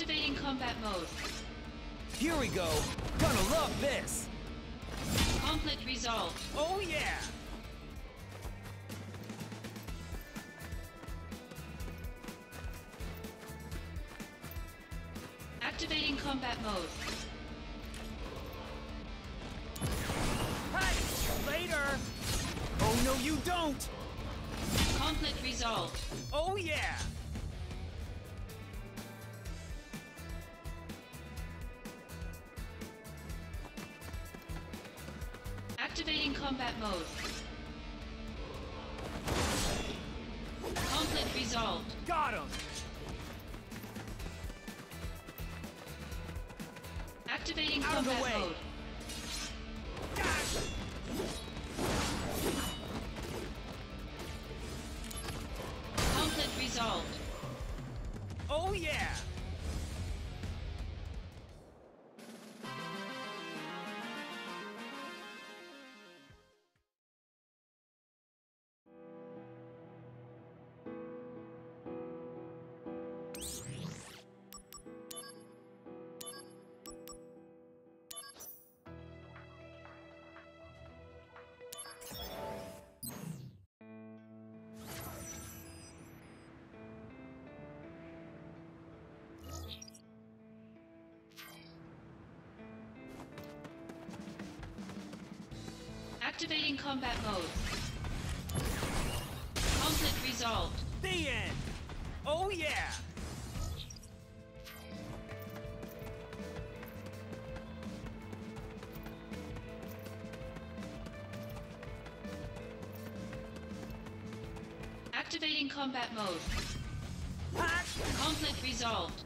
Activating combat mode. Here we go. Gonna love this. Conflict resolved. Oh yeah. Activating combat mode. Out of the way. mode. Activating combat mode. Conflict resolved. The end. Oh yeah. Activating combat mode. Hot. Conflict resolved.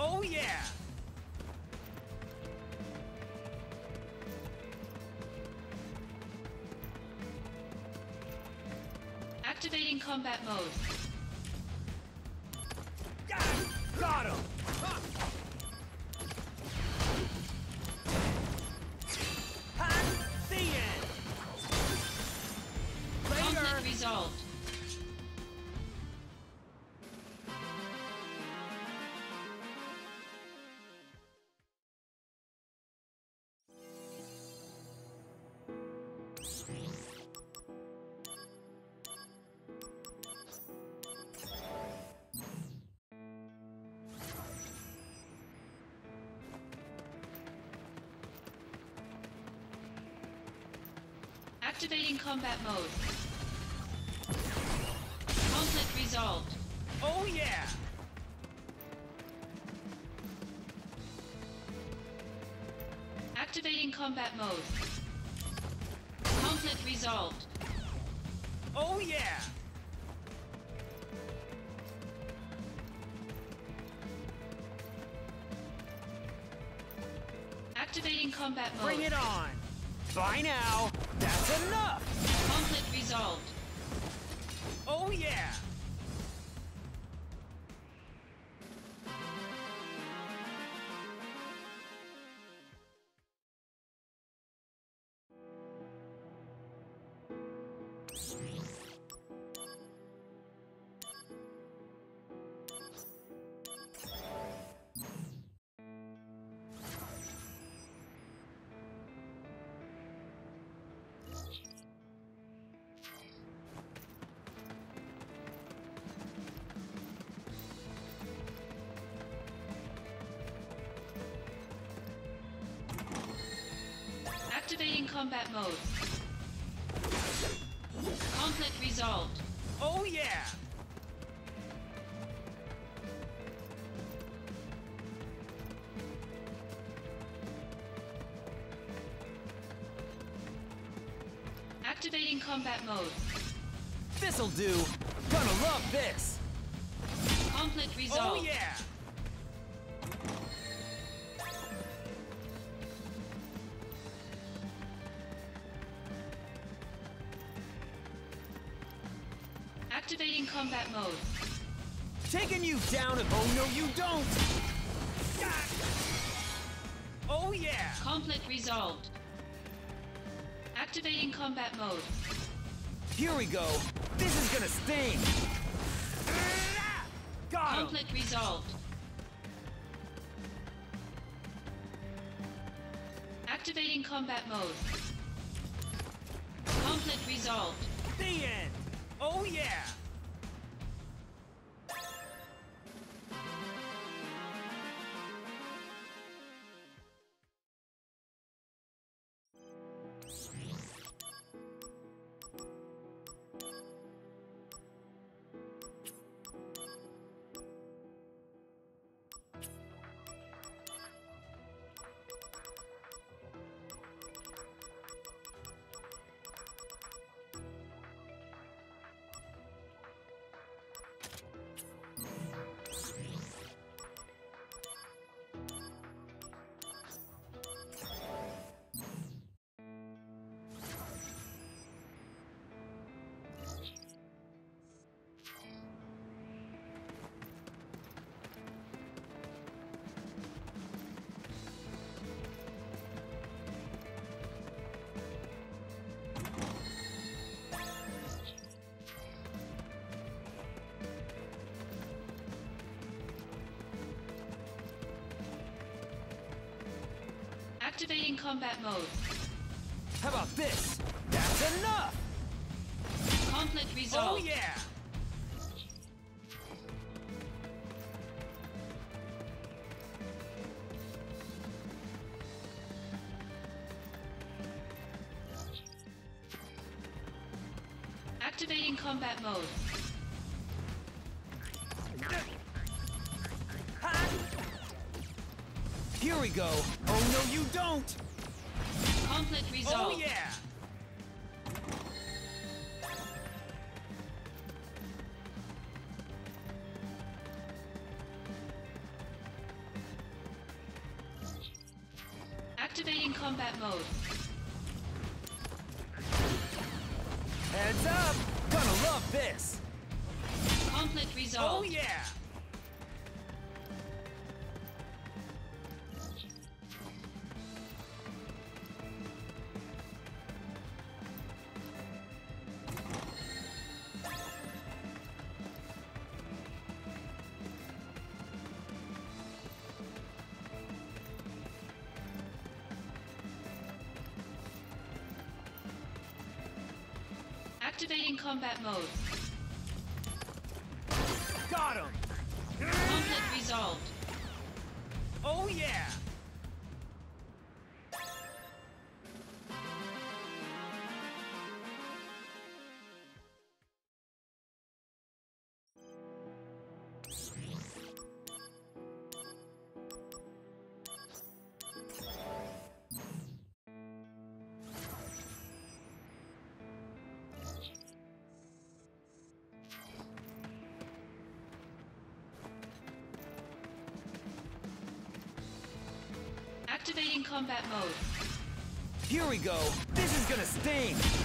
Oh yeah. Activating Activating combat mode. Conflict resolved. Oh yeah. Activating combat mode. Conflict resolved. Oh yeah. Activating combat mode. Bring it on. Bye now. That's enough. Conflict resolved. Combat mode. Conflict resolved. Oh yeah. Activating combat mode. This'll do. Gonna love this. Conflict oh, resolved. Oh yeah. down oh no you don't! Oh yeah! Conflict resolved. Activating combat mode. Here we go! This is gonna sting! Got Conflict him. resolved. Activating combat mode. Conflict resolved. The end! Oh yeah! Activating combat mode. How about this? That's enough! Conflict resolved. Oh yeah! Activating Activating combat mode. Got him! Conflict resolved. Oh yeah! Combat mode. Here we go. This is gonna sting.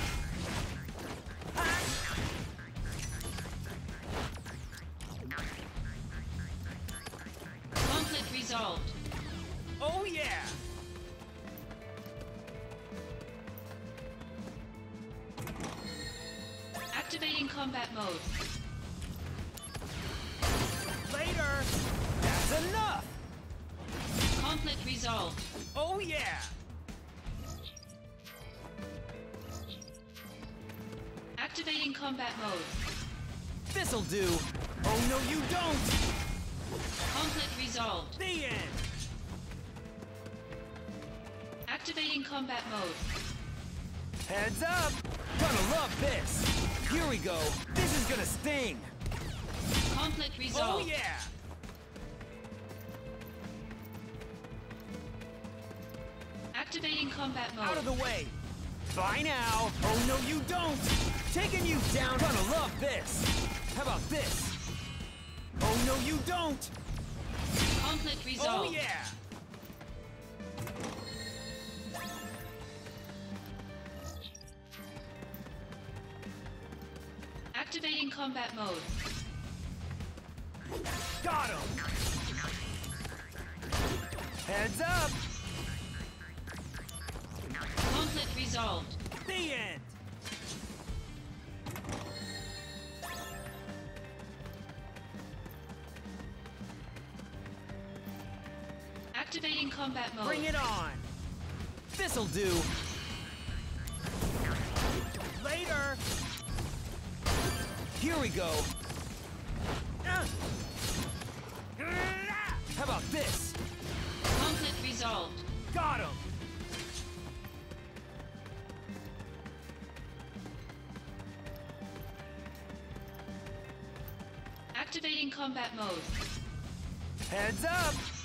Combat mode. Heads up. Gonna love this. Here we go. This is gonna sting. Conflict oh, resolved. Oh yeah! Activating combat mode. Out of the way. Bye now. Oh no, you don't. Taking you down. Gonna love this. How about this? Oh no, you don't. Conflict oh, resolved. Oh yeah! Activating combat mode. Got him. Heads up. Conflict resolved. The end. Activating combat mode. Bring it on. This'll do. Here we go. How about this? Conflict resolved. Got him. Activating combat mode. Heads up.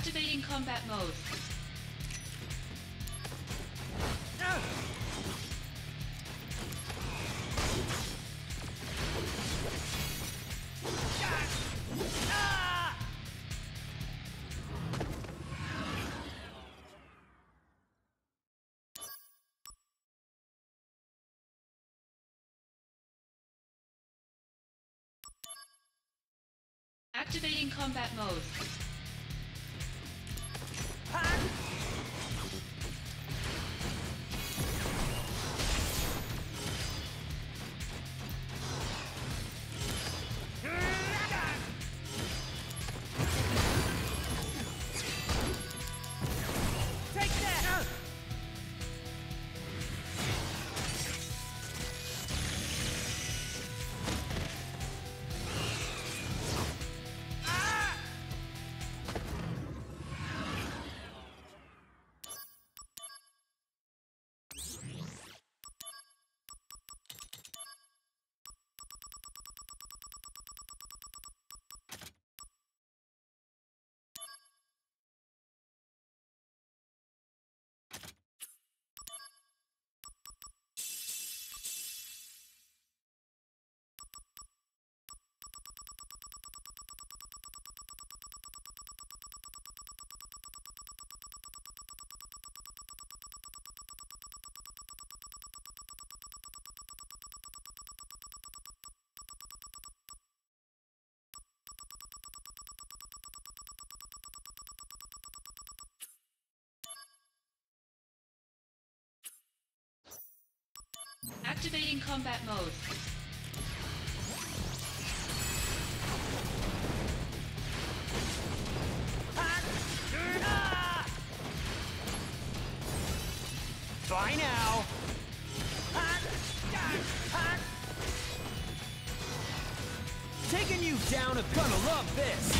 Activating combat mode. Activating combat mode. Activating combat mode. Bye now. Taking you down are gonna love this.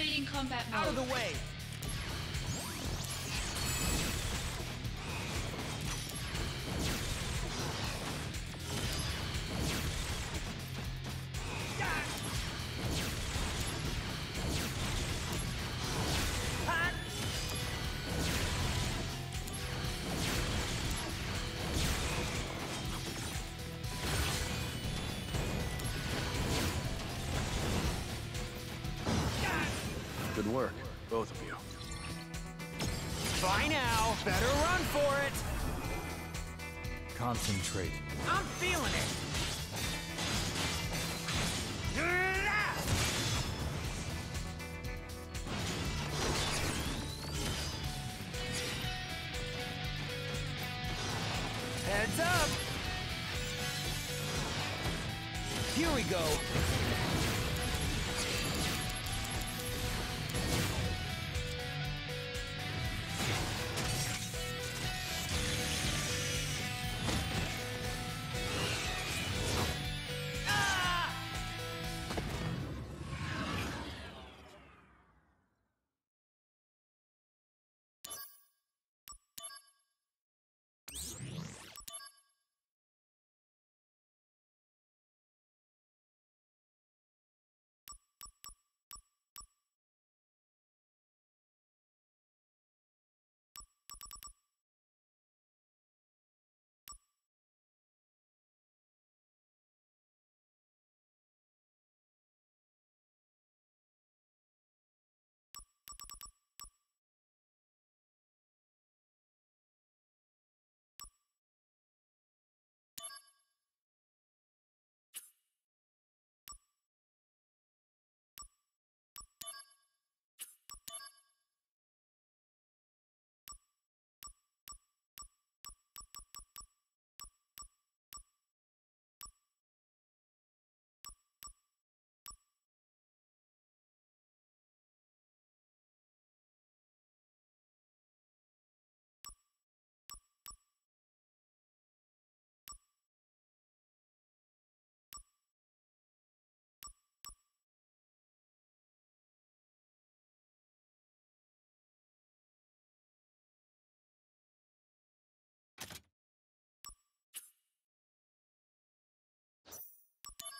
Activating combat Out of the way! Good work, both of you. By now, better run for it! Concentrate. I'm feeling it!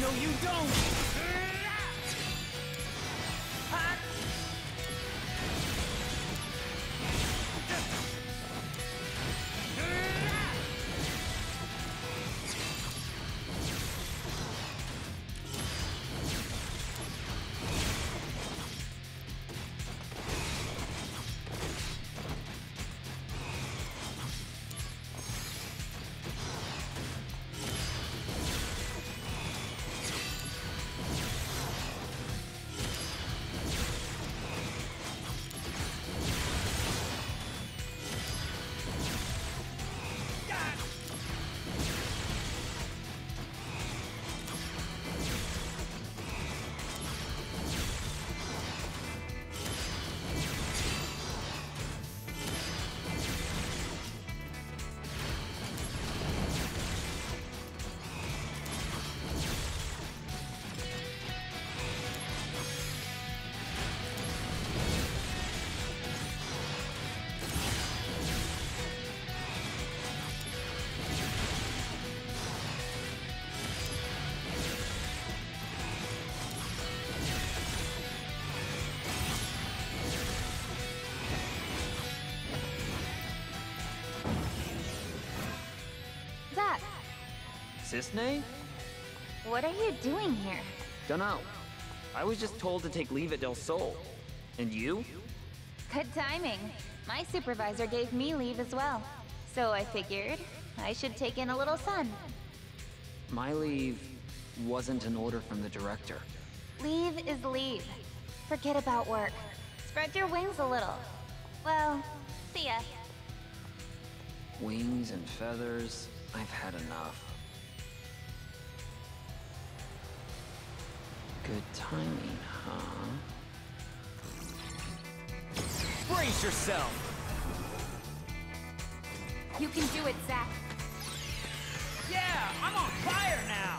No you don't! Cissnei? what are you doing here? Dunno. I was just told to take leave at Del Sol. And you? Good timing. My supervisor gave me leave as well. So I figured I should take in a little sun. My leave wasn't an order from the director. Leave is leave. Forget about work. Spread your wings a little. Well, see ya. Wings and feathers, I've had enough. Good timing, huh? Brace yourself! You can do it, Zack. Yeah, I'm on fire now!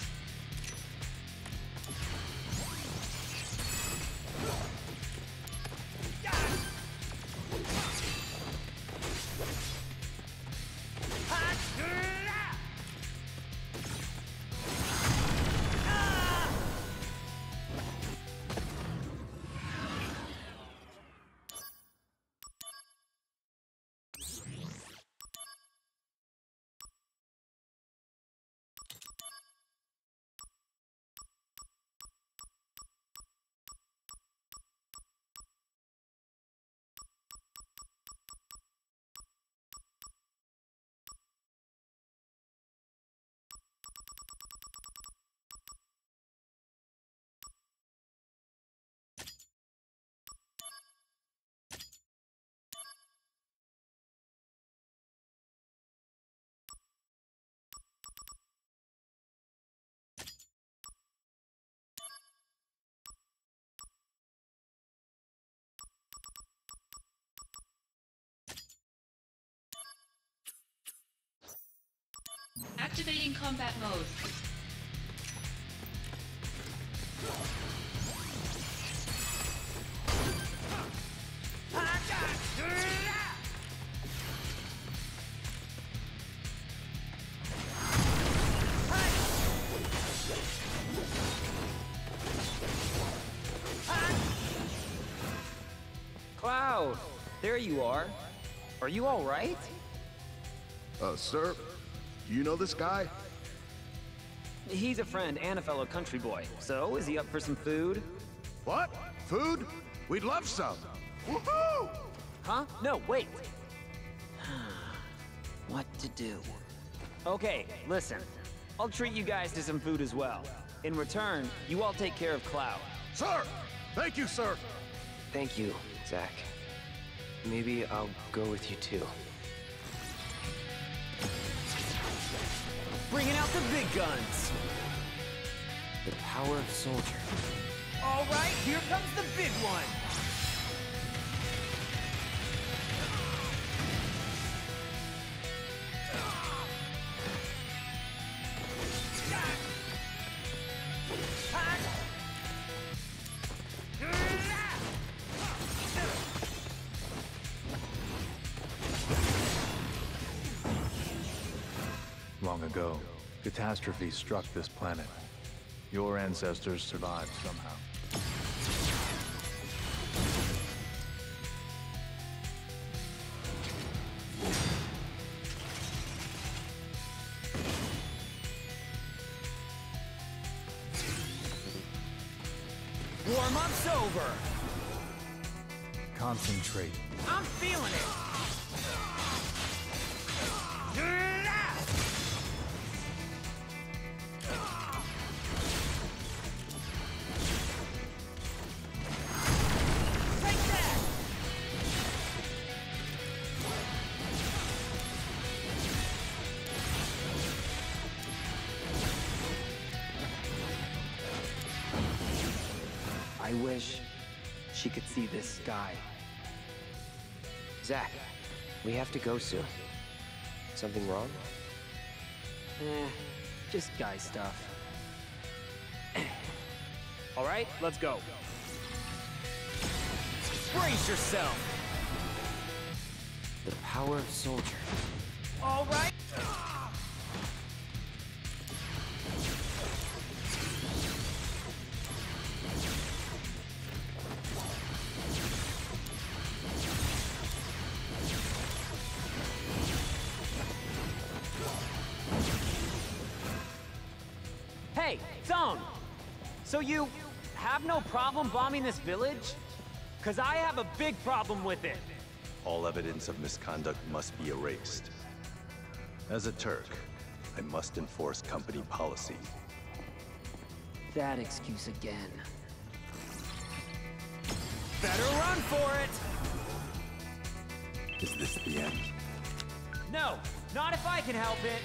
Activating combat mode. Cloud! There you are. Are you alright? Uh, sir, do you know this guy? He's a friend and a fellow country boy. So, is he up for some food? What? Food? We'd love some. Woohoo! Huh? No, wait. what to do? Okay, listen. I'll treat you guys to some food as well. In return, you all take care of Cloud. Sir! Thank you, sir! Thank you, Zack. Maybe I'll go with you too. Bringing out the big guns. The power of soldier. All right, here comes the big one. Catastrophe struck this planet. Your ancestors survived somehow. Have to go soon. Something wrong? Eh, just guy stuff. All right, let's go. Brace yourself. The power of soldier. All right. Problem bombing this village? Cause I have a big problem with it. All evidence of misconduct must be erased. As a Turk, I must enforce company policy. That excuse again. Better run for it. Is this the end? No, not if I can help it.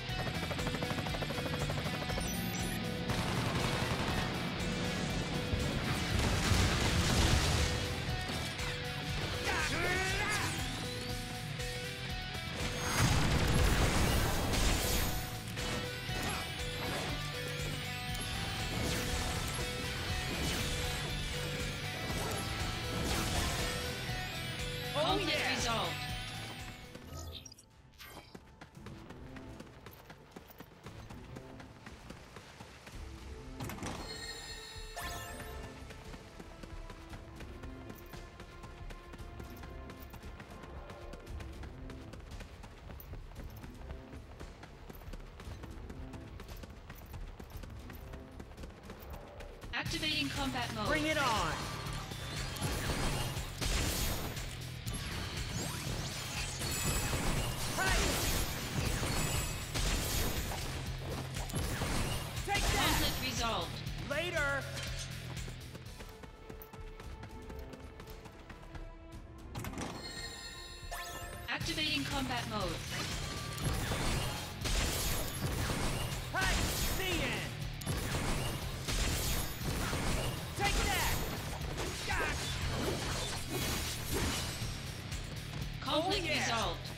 Activating combat mode. Bring it on. Hey! Take that! Conflict resolved. Later! Activating combat mode. Conflict oh, yeah. resolved.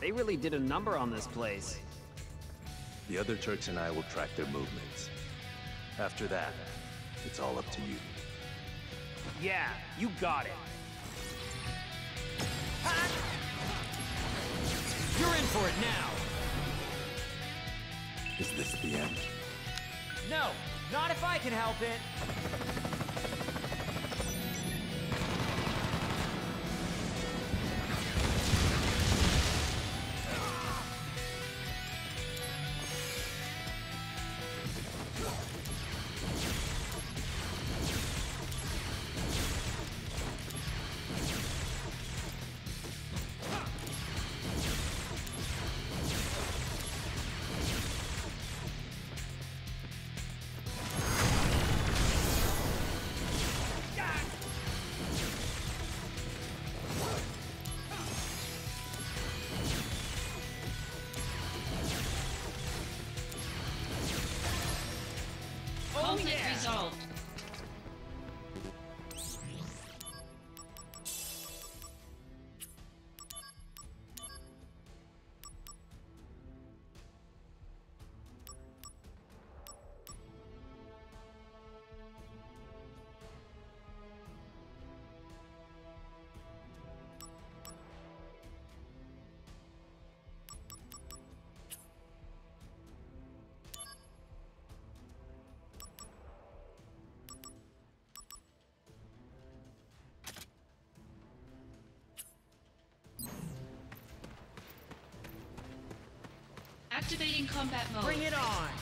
They really did a number on this place. The other Turks and I will track their movements. After that, it's all up to you. Yeah, you got it. You're in for it now! Is this the end? No, not if I can help it. Activating combat mode. Bring it on!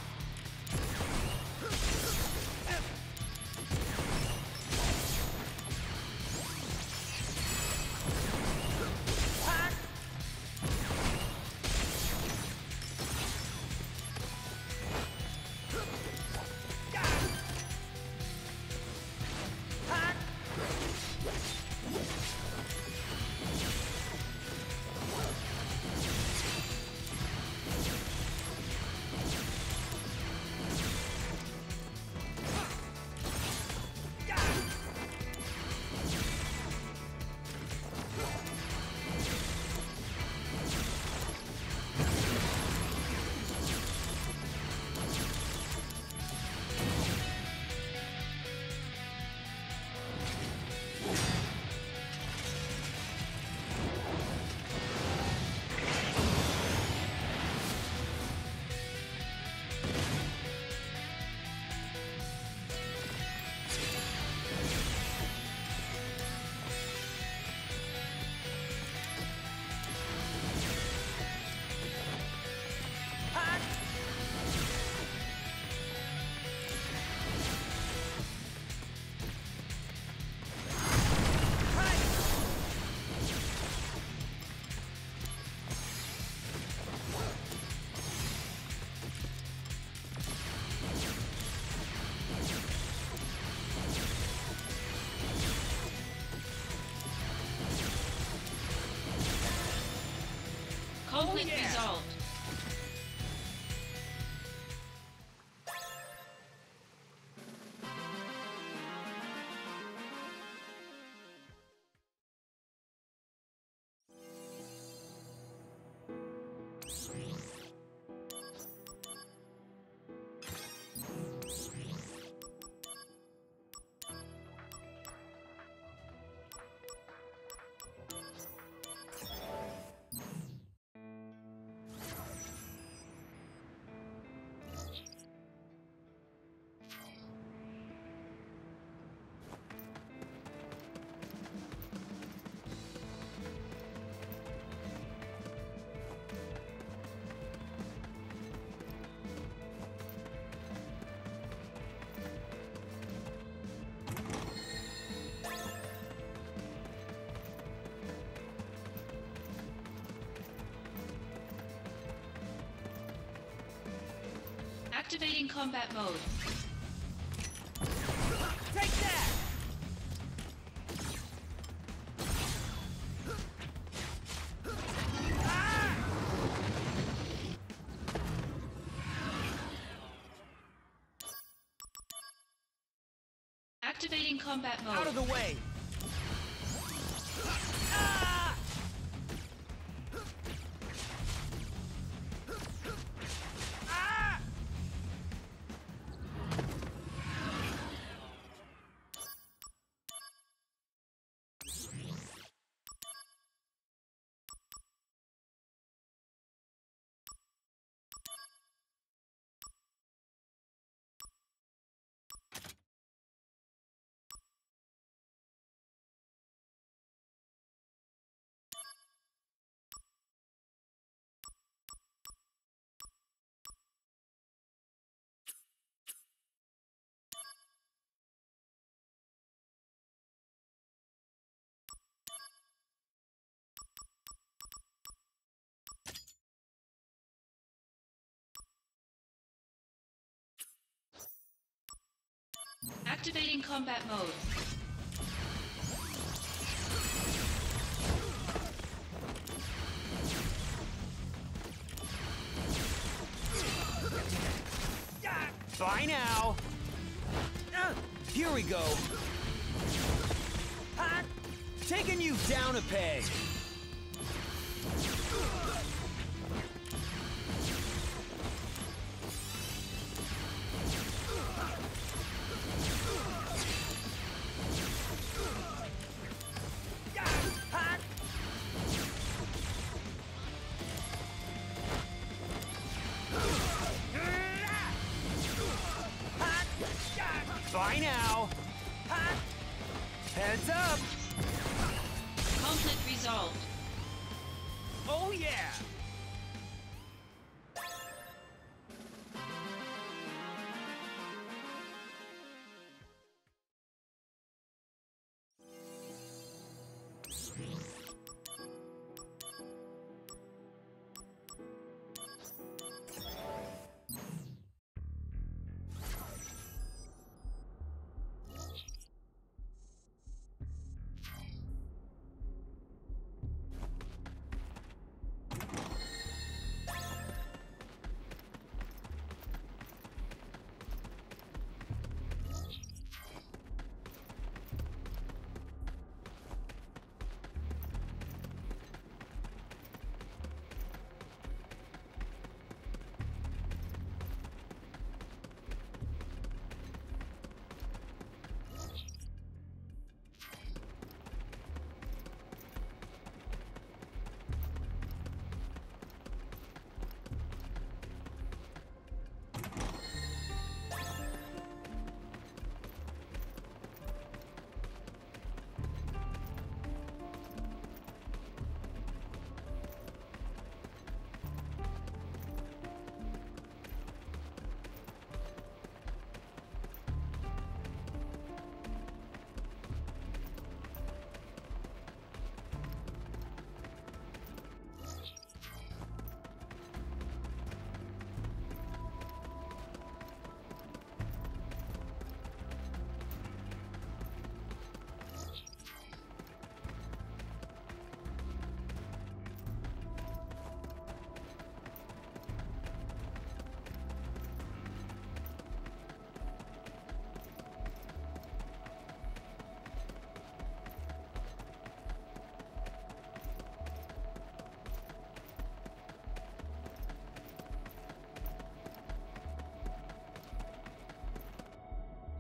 Activating combat mode. Take that! Activating combat mode. Out of the way! Activating combat mode. Bye now! Ah, here we go! Ah, taking you down a peg!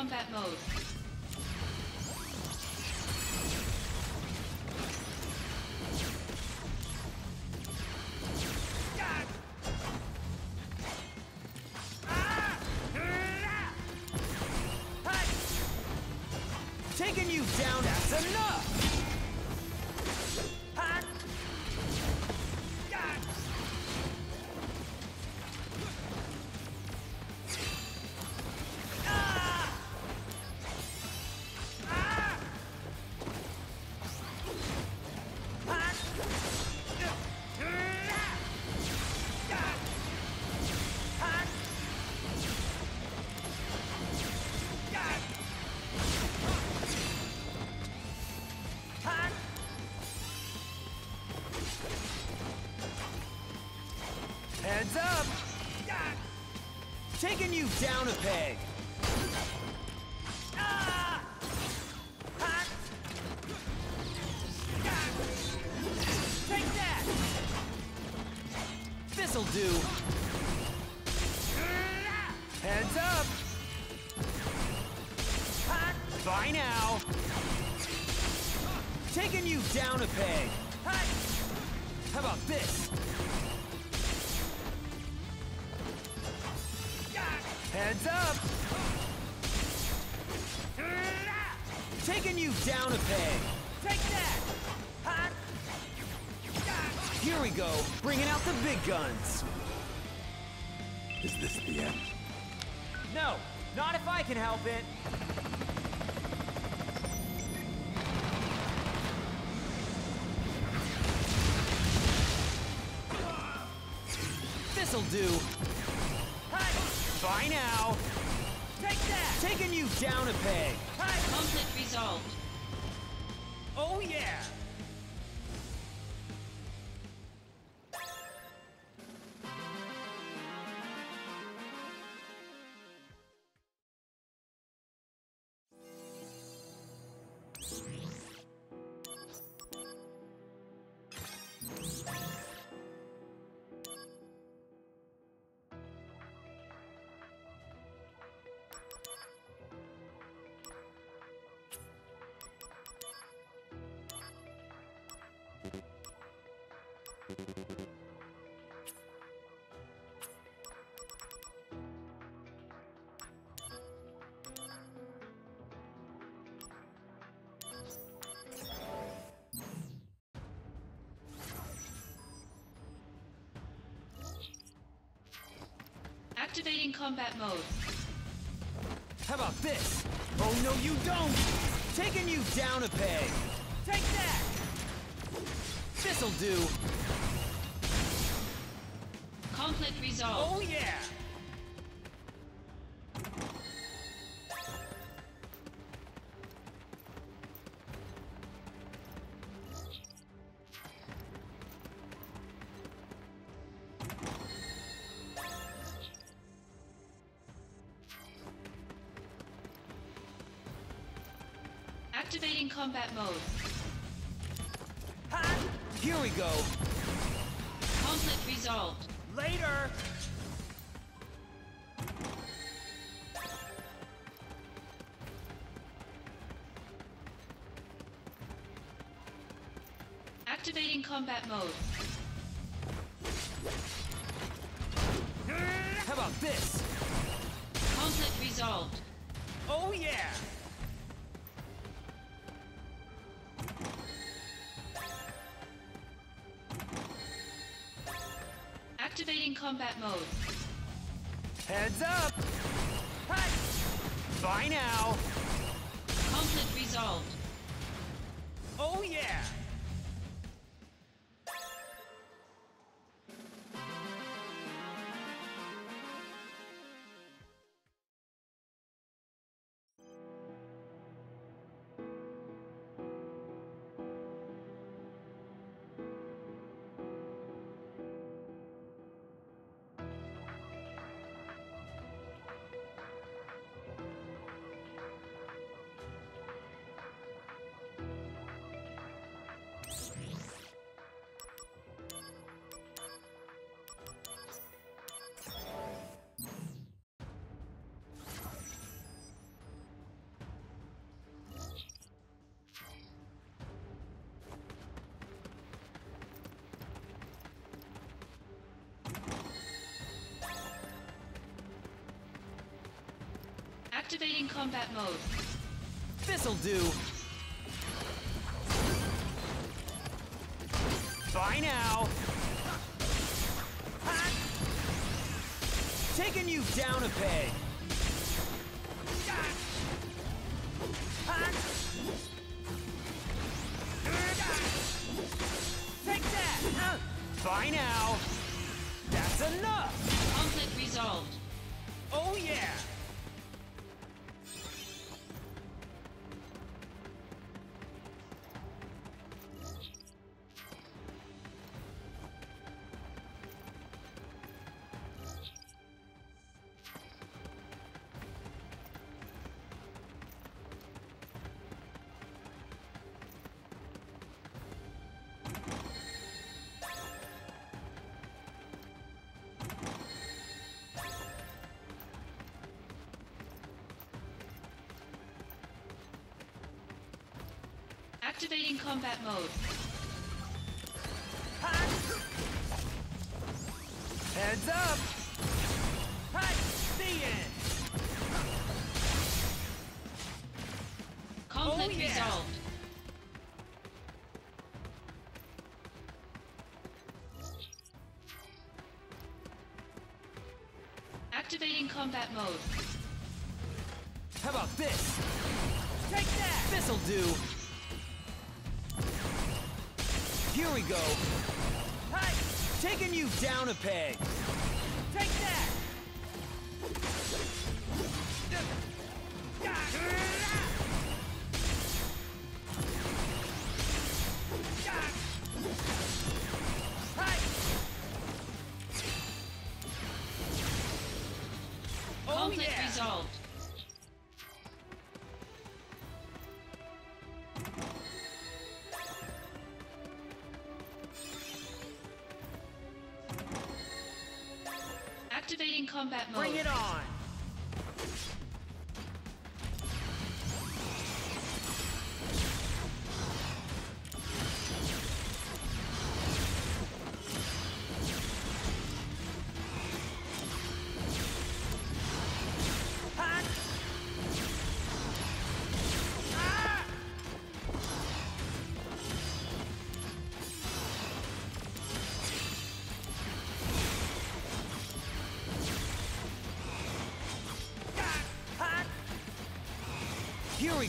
Combat mode. Down a peg! Down a peg! Take that! Hot! Here we go, bringing out the big guns! Is this the end? No, not if I can help it. This'll do! Hot! Bye now! Take that! Taking you down a peg! Hot! Conflict resolved. Oh yeah! Activating combat mode. How about this? Oh no you don't! Taking you down a peg! Take that! This'll do! Conflict resolved. Oh yeah! Combat mode. Ha! Here we go! Conflict resolved. Later! Activating combat mode. How about this? Conflict resolved. Oh yeah! Combat mode. Heads up! Hut! Bye now! Conflict resolved. Oh yeah! Activating combat mode. This'll do. Bye now. Taking you down a peg. Activating combat mode. Heads up! Hot the! Conflict Oh, yeah. resolved. Down a peg. Combat mode. Bring it on!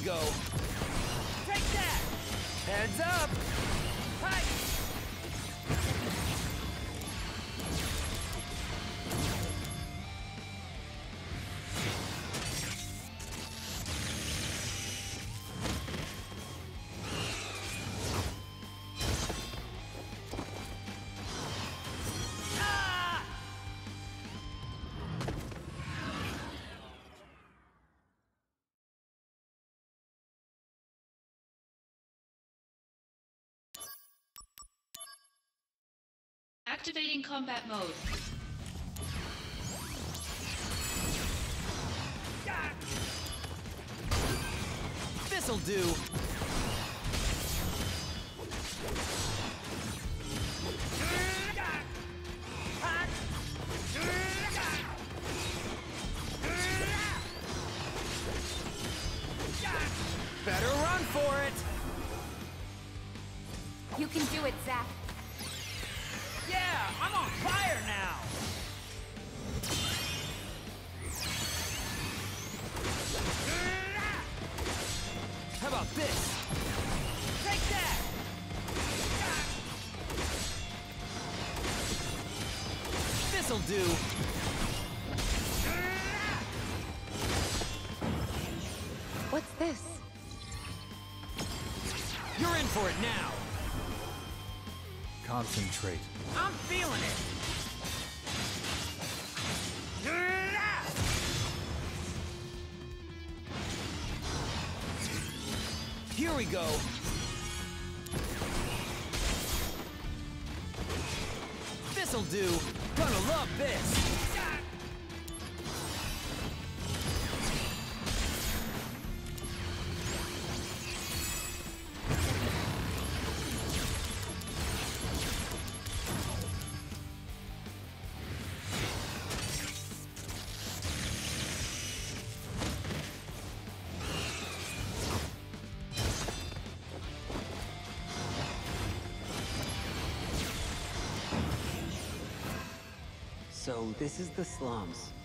Go. Take that! Heads up! Combat mode. This'll do. Better run for it. You can do it, Zack. Concentrate. I'm feeling it. Here we go. This'll do. Gonna love this. So this is the slums.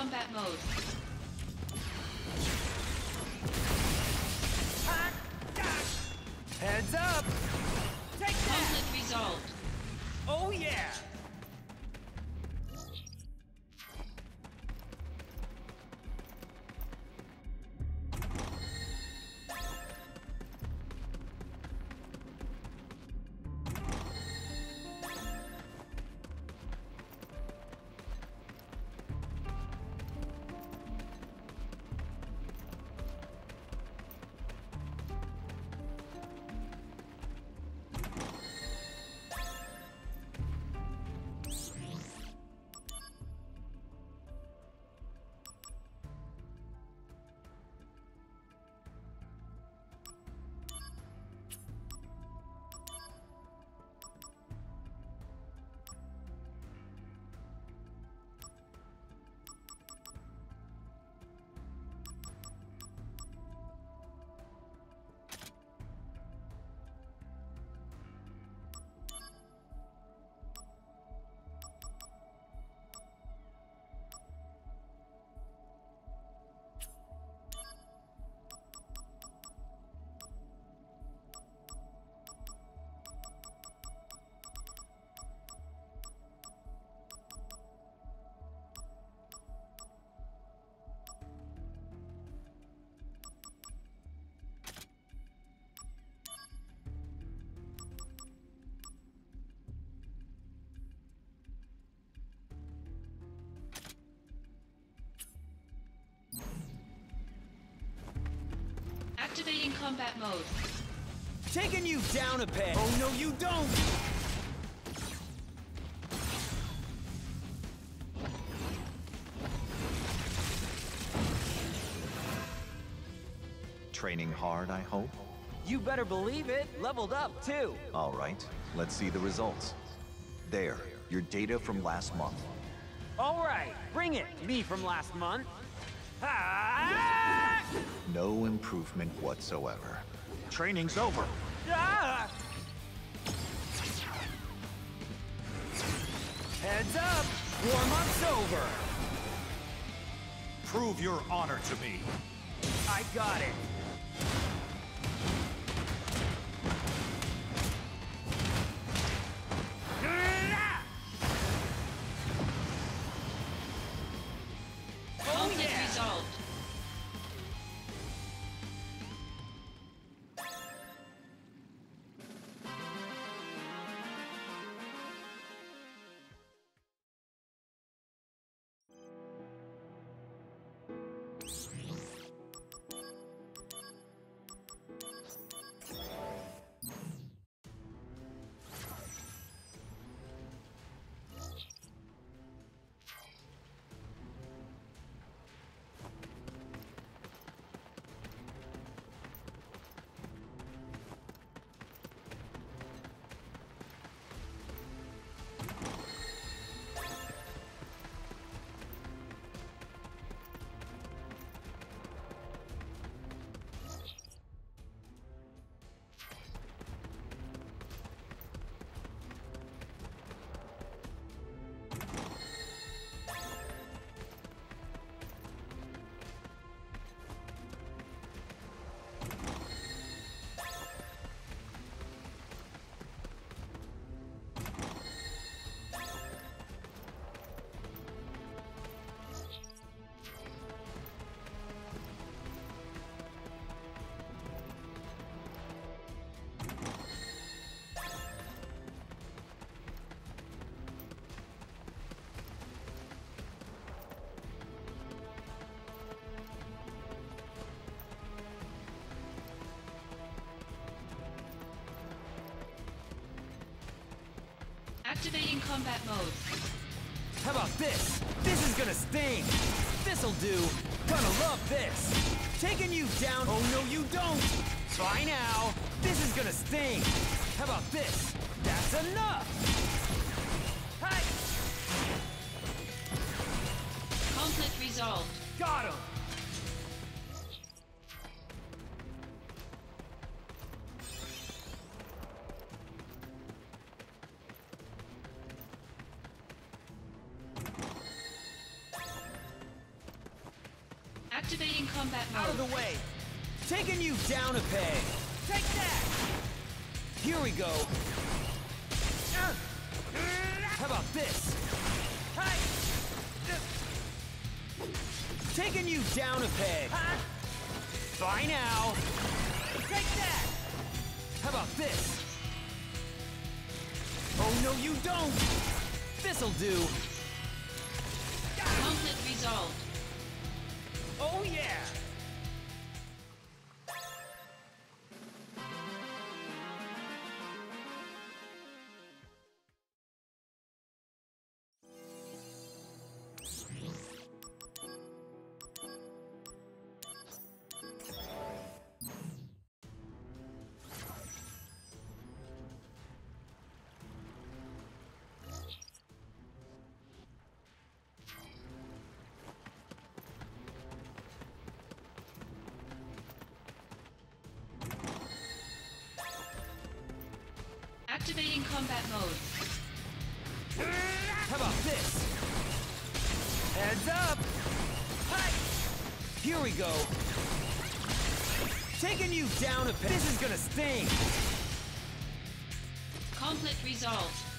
Combat mode. Heads up! Take that! Conflict resolved. Oh yeah! Activating combat mode. Taking you down a peg! Oh no you don't! Training hard, I hope? You better believe it. Leveled up, too. All right, let's see the results. There, your data from last month. All right, bring it. Me from last month. No improvement whatsoever. Training's over. Heads up! Warm-up's over! Prove your honor to me. I got it! Combat mode. How about this? This is gonna sting. This'll do. Gonna love this. Taking you down. Oh no, you don't. Bye now. This is gonna sting. How about this? That's enough. Hey, Conflict resolved. got him. Do. Activating combat mode. How about this? Heads up! Hi! Here we go. Taking you down a peg. This is gonna sting. Conflict resolved.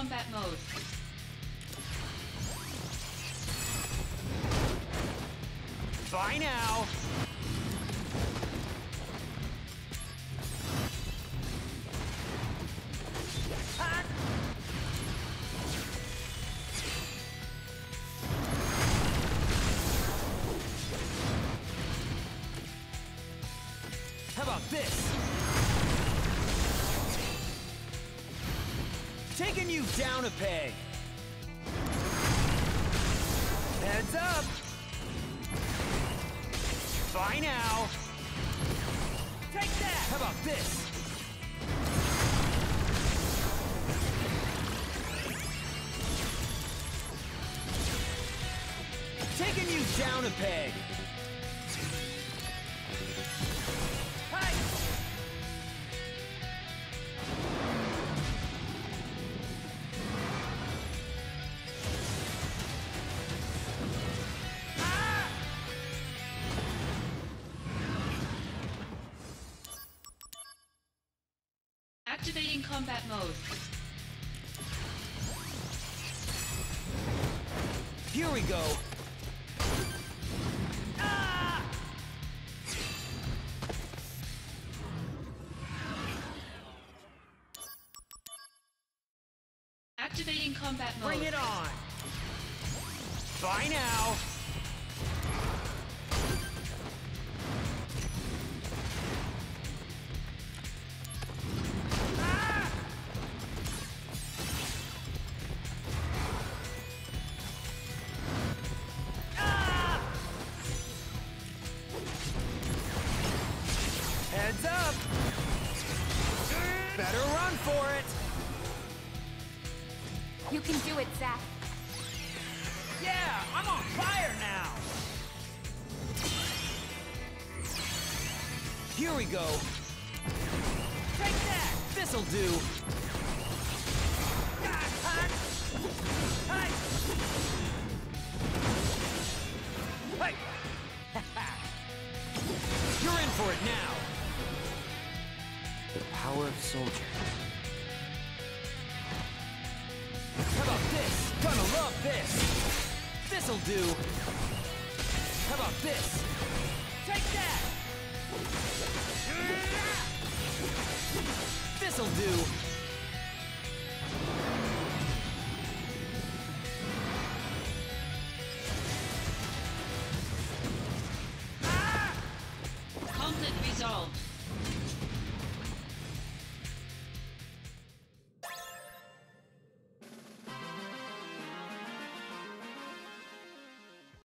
Combat mode. Bye now. Down a peg. Combat mode. Here we go. Go. Take that! This'll do.